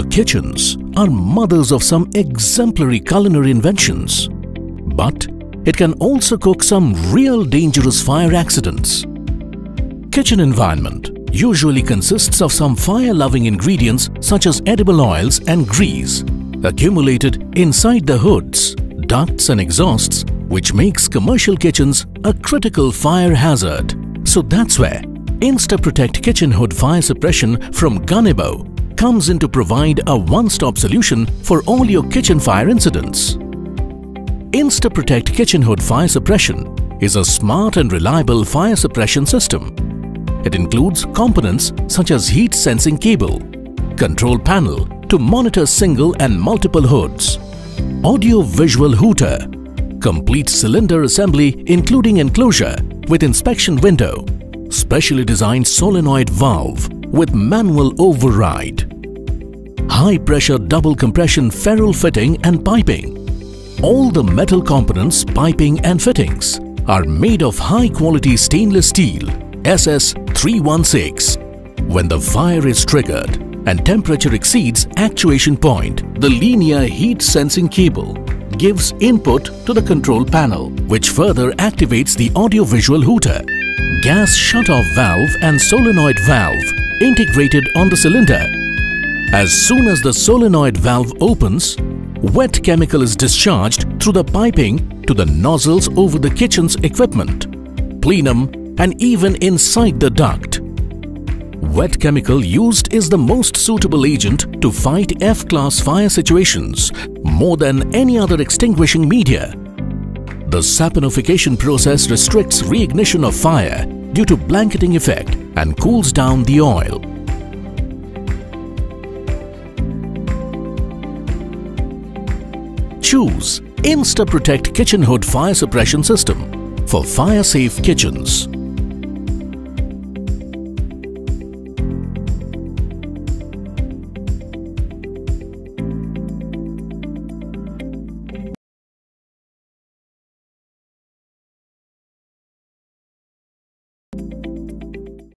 The kitchens are mothers of some exemplary culinary inventions. But it can also cook some real dangerous fire accidents. Kitchen environment usually consists of some fire-loving ingredients such as edible oils and grease accumulated inside the hoods, ducts and exhausts which makes commercial kitchens a critical fire hazard. So that's where InstaProtect Kitchen Hood Fire Suppression from Ganebo comes in to provide a one-stop solution for all your kitchen fire incidents. InstaProtect Kitchen Hood Fire Suppression is a smart and reliable fire suppression system. It includes components such as heat sensing cable, control panel to monitor single and multiple hoods, audio-visual hooter, complete cylinder assembly including enclosure with inspection window, specially designed solenoid valve with manual override, high pressure double compression ferrule fitting and piping. All the metal components, piping and fittings are made of high quality stainless steel SS316. When the fire is triggered and temperature exceeds actuation point, the linear heat sensing cable gives input to the control panel, which further activates the audio-visual hooter, gas shut-off valve and solenoid valve integrated on the cylinder. As soon as the solenoid valve opens, wet chemical is discharged through the piping to the nozzles over the kitchen's equipment, plenum and even inside the duct. Wet chemical used is the most suitable agent to fight F-class fire situations more than any other extinguishing media. The saponification process restricts reignition of fire due to blanketing effect and cools down the oil. Choose InstaProtect Kitchen Hood Fire Suppression System for fire-safe kitchens.